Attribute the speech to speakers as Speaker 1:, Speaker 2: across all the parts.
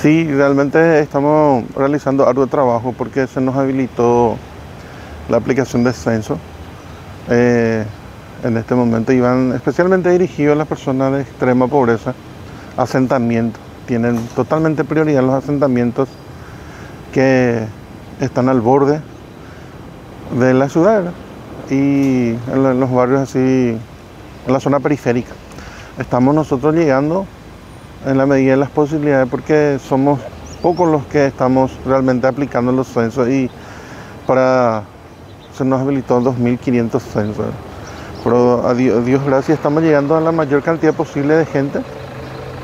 Speaker 1: Sí, realmente estamos realizando arduo trabajo porque se nos habilitó la aplicación de censo. Eh, en este momento iban especialmente dirigidos a las personas de extrema pobreza, asentamientos. Tienen totalmente prioridad los asentamientos que están al borde de la ciudad y en los barrios así, en la zona periférica. Estamos nosotros llegando en la medida de las posibilidades porque somos pocos los que estamos realmente aplicando los censos y para se nos habilitó 2.500 censos. Pero a Dios, Dios gracias estamos llegando a la mayor cantidad posible de gente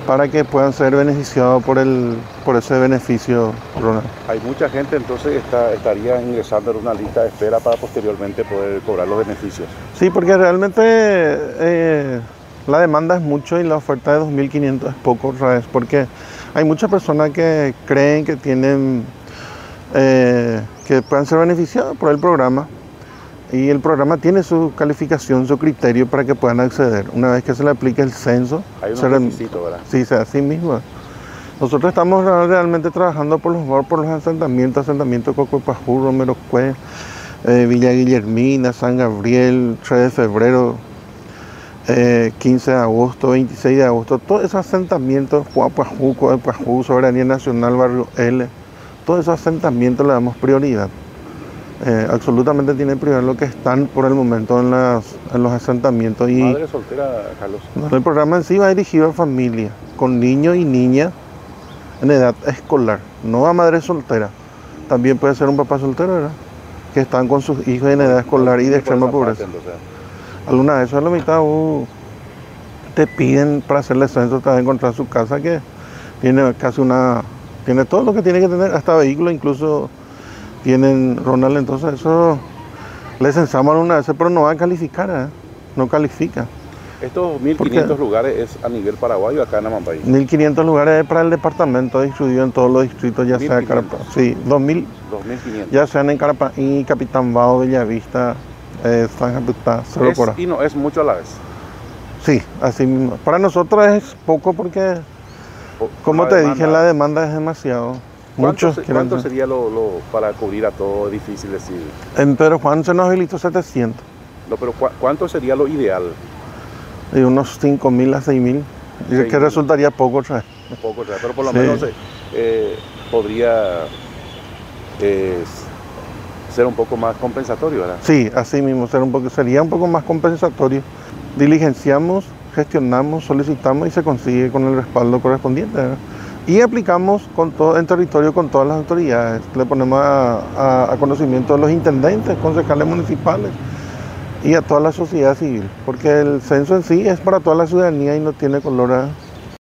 Speaker 1: para que puedan ser beneficiados por, el, por ese beneficio, Ronald.
Speaker 2: Hay mucha gente entonces está, estaría ingresando en una lista de espera para posteriormente poder cobrar los beneficios.
Speaker 1: Sí, porque realmente eh, la demanda es mucho y la oferta de 2.500 es poco, ¿sabes? Porque hay muchas personas que creen que tienen, eh, que puedan ser beneficiados por el programa y el programa tiene su calificación, su criterio para que puedan acceder. Una vez que se le aplique el censo,
Speaker 2: Hay un
Speaker 1: se
Speaker 2: requisito, ¿verdad?
Speaker 1: Sí, sí, así mismo. Nosotros estamos realmente trabajando por los, por los asentamientos, asentamientos Cocopajú, Romero Cue, eh, Villa Guillermina, San Gabriel, 3 de febrero, eh, 15 de agosto, 26 de agosto, todos esos asentamientos, Coapajú, Coapajú, Soberanía Nacional, Barrio L, todos esos asentamientos le damos prioridad. Eh, absolutamente tiene prioridad lo que están por el momento en, las, en los asentamientos. Y,
Speaker 2: Madre soltera, Carlos.
Speaker 1: El programa en sí va dirigido a familias con niños y niñas en edad escolar, no a madres solteras. También puede ser un papá soltero, ¿verdad? Que están con sus hijos en edad escolar y de extrema pobreza.
Speaker 2: parte,
Speaker 1: Algunas veces a la mitad uh, te piden para hacerle censo, te vas a encontrar su casa que tiene casi una, tiene todo lo que tiene que tener, hasta vehículos incluso tienen Ronald, entonces eso le censamos algunas veces, pero no va a calificar, ¿eh? no califica.
Speaker 2: Estos
Speaker 1: ¿Por qué?
Speaker 2: 1.500 lugares es a nivel paraguayo acá en Amambay.
Speaker 1: 1.500 lugares para el departamento distribuido en todos los distritos, ya sea
Speaker 2: 1.500.
Speaker 1: Carapa, sí, 2.000,
Speaker 2: 2.500.
Speaker 1: ya sean en Carapaí, Capitán Bao, Bellavista, eh, San Cerro
Speaker 2: Es-
Speaker 1: Cora.
Speaker 2: y no es mucho a la vez.
Speaker 1: Sí, así mismo. Para nosotros es poco porque,
Speaker 2: O-
Speaker 1: como te
Speaker 2: demanda.
Speaker 1: dije, la demanda es demasiado.
Speaker 2: ¿Cuánto,
Speaker 1: Muchos
Speaker 2: se- cuánto
Speaker 1: ser.
Speaker 2: sería lo, lo- para cubrir a todo? Difícil decir.
Speaker 1: En Pedro Juan se nos habilitó 700,
Speaker 2: No, pero ¿cu- ¿cuánto sería lo ideal?
Speaker 1: y unos 5.000 a 6.000, y que
Speaker 2: 6.000.
Speaker 1: resultaría poco otra
Speaker 2: poco, o sea, pero por lo
Speaker 1: Sí.
Speaker 2: menos eh, eh, podría eh, ser un poco más compensatorio, ¿verdad?
Speaker 1: Sí, así mismo, ser un poco, sería un poco más compensatorio. Diligenciamos, gestionamos, solicitamos y se consigue con el respaldo correspondiente. Y aplicamos con todo, en territorio con todas las autoridades. Le ponemos a, a- a conocimiento de los intendentes, concejales municipales y a toda la sociedad civil. Porque el censo en sí es para toda la ciudadanía y no tiene color. ¿verdad?